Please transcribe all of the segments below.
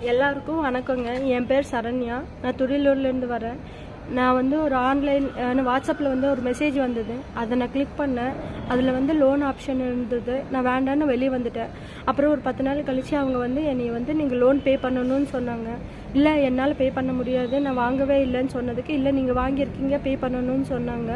எல்லாருக்கும் வணக்கங்க. என் பேர் சரண்யா. நான் துடிலூர்லேருந்து வரேன். நான் வந்து ஒரு ஆன்லைன் வாட்ஸ்அப்பில் வந்து ஒரு மெசேஜ் வந்தது. அதை நான் கிளிக் பண்ணேன். அதில் வந்து லோன் ஆப்ஷன் இருந்தது. நான் வேண்டான்னு வெளியே வந்துட்டேன். அப்புறம் ஒரு பத்து நாள் கழித்து அவங்க வந்து என்னை வந்து நீங்கள் லோன் பே பண்ணணும்னு சொன்னாங்க. இல்லை என்னால் பே பண்ண முடியாது. நான் வாங்கவே இல்லைன்னு சொன்னதுக்கு இல்லை நீங்கள் வாங்கியிருக்கீங்க பே பண்ணணும்னு சொன்னாங்க.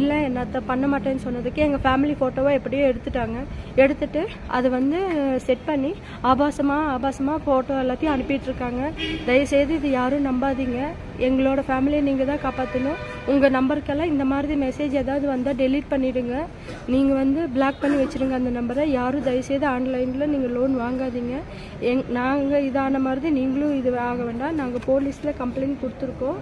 இல்லை என்னத்த பண்ண மாட்டேன்னு சொன்னதுக்கு எங்கள் ஃபேமிலி ஃபோட்டோவை எப்படியோ எடுத்துட்டாங்க. எடுத்துட்டு அது வந்து செட் பண்ணி ஆபாசமாக ஆபாசமாக ஃபோட்டோ எல்லாத்தையும் அனுப்பிட்டு இருக்காங்க. தயவுசெய்து இது யாரும் நம்பாதீங்க. எங்களோட ஃபேமிலியை நீங்கள் தான் காப்பாற்றணும் உங்கள் நம்பருக்கெல்லாம் இந்த மாதிரி மெசேஜ் ஏதாவது வந்தால் டெலீட் பண்ணிவிடுங்க நீங்கள் வந்து பிளாக் பண்ணி வச்சுருங்க அந்த நம்பரை யாரும் தயவுசெய்து ஆன்லைனில் நீங்கள் லோன் வாங்காதீங்க. எங் நாங்கள் இதான மாதிரி நீங்களும் இது ஆக வேண்டாம். நாங்கள் போலீஸில் கம்ப்ளைண்ட் கொடுத்துருக்கோம்.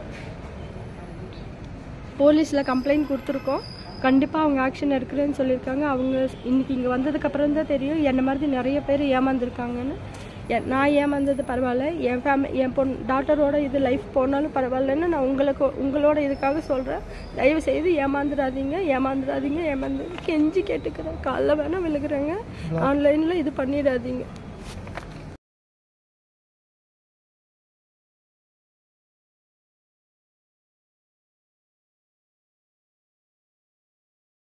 போலீஸில் கம்ப்ளைண்ட் கொடுத்துருக்கோம். கண்டிப்பாக அவங்க ஆக்ஷன் எடுக்கிறேன்னு சொல்லியிருக்காங்க. அவங்க இன்றைக்கி இங்கே வந்ததுக்கப்புறம் தான் தெரியும். என்ன மாதிரி நிறைய பேர் ஏமாந்துருக்காங்கன்னு. நான் ஏமாந்தது பரவாயில்ல. என் ஃபேமிலி என் பொண் டாட்டரோட இது லைஃப் போனாலும் பரவாயில்லன்னு நான் உங்களுக்கு உங்களோட இதுக்காக சொல்கிறேன் தயவு செய்து ஏமாந்துடாதீங்க ஏமாந்துடாதீங்க ஏமாந்து கெஞ்சி கேட்டுக்கிறேன். காலைல வேணால் விழுகிறேங்க. ஆன்லைனில் இது பண்ணிடாதீங்க.